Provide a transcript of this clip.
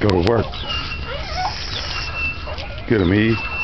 go to work. Get him, Eve.